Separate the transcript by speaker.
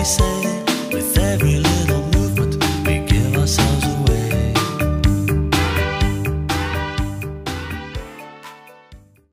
Speaker 1: be said.